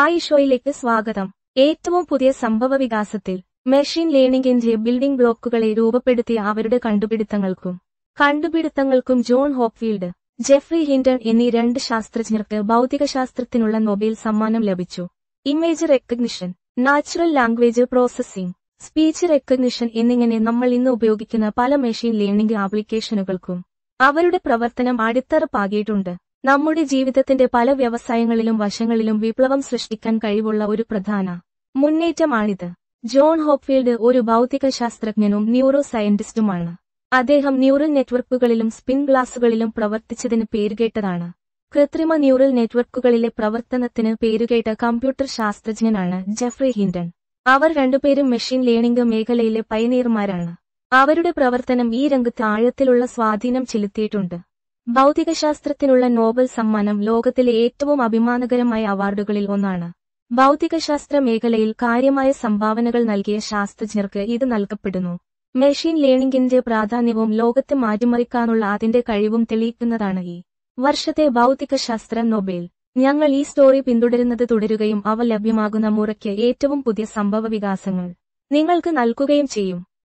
Hi ഷോയിലേക്ക് സ്വാഗതം. ഏറ്റവും പുതിയ സംഭവ വികാസത്തിൽ മെഷീൻ ലേണിംഗിന്റെ ബിൽഡിംഗ് ബ്ലോക്കുകളെ രൂപപ്പെടുത്തിയ അവരുടെ കണ്ടുപിടുത്തങ്ങൾക്കും കണ്ടുപിടുത്തങ്ങൾക്കും ജോൺ ഹോപ്ഫീൽഡ് ജെഫ്രി ഹിൻഡൺ എന്നീ രണ്ട് ശാസ്ത്രജ്ഞർക്ക് ഭൗതികശാസ്ത്രത്തിനുള്ള നൊബേൽ സമ്മാനം ലഭിച്ചു. Image recognition natural language processing speech recognition എന്നിങ്ങനെ നമ്മൾ ഇന്ന് ഉപയോഗിക്കുന്ന പല മെഷീൻ ലേണിംഗ് ആപ്ലിക്കേഷനുകൾക്കും അവരുടെ പ്രവർത്തനം അടിത്തറ പാകിയിട്ടുണ്ട്. നമ്മുടെ ജീവിതത്തിന്റെ പല വ്യവസായങ്ങളിലും വശങ്ങളിലും വിപ്ലവം സൃഷ്ടിക്കാൻ കഴിവുള്ള ഒരു പ്രധാന മുന്നേറ്റമാണിത്. ജോൺ ഹോപ്ഫീൽഡ് ഒരു ഭൗതിക ശാസ്ത്രജ്ഞനും ന്യൂറോ സയന്റിസ്റ്റുമാണ് അദ്ദേഹം ന്യൂറൽ നെറ്റ്വർക്കുകളിലും സ്പിൻ ഗ്ലാസുകളിലും പ്രവർത്തിച്ചതിന് പേരുകേട്ടതാണ്. കൃത്രിമ ന്യൂറൽ നെറ്റ്വർക്കുകളിലെ പ്രവർത്തനത്തിന് പേരുകേട്ട കമ്പ്യൂട്ടർ ശാസ്ത്രജ്ഞനാണ് ജെഫ്രി ഹിൻഡൻ. അവർ രണ്ടുപേരും മെഷീൻ ലേണിംഗ് മേഖലയിലെ പൈനീർമാരാണ് അവരുടെ പ്രവർത്തനം ഈ രംഗത്ത് ആഴത്തിലുള്ള സ്വാധീനം ചെലുത്തിയിട്ടുണ്ട്. ഭൗതികശാസ്ത്രത്തിനുള്ള നോബൽ സമ്മാനം ലോകത്തിലെ ഏറ്റവും അഭിമാനകരമായ അവാർഡുകളിൽ ഒന്നാണ്. ഭൗതികശാസ്ത്ര മേഖലയിൽ കാര്യമായ സംഭാവനകൾ നൽകിയ ശാസ്ത്രജ്ഞർക്ക് ഇത് നൽകപ്പെടുന്നു. മെഷീൻ ലേണിംഗിന്റെ പ്രാധാന്യവും ലോകത്തെ മാറ്റിമറിക്കാനുള്ള അതിന്റെ കഴിവും തെളിയിക്കുന്നതാണ് ഈ വർഷത്തെ ഭൗതികശാസ്ത്ര നൊബേൽ. ഞങ്ങൾ ഈ സ്റ്റോറി പിന്തുടരുന്നത് തുടരുകയും അവ ലഭ്യമാകുന്ന മുറയ്ക്ക് ഏറ്റവും പുതിയ സംഭവ വികാസങ്ങൾ നിങ്ങൾക്ക് നൽകുകയും ചെയ്യും.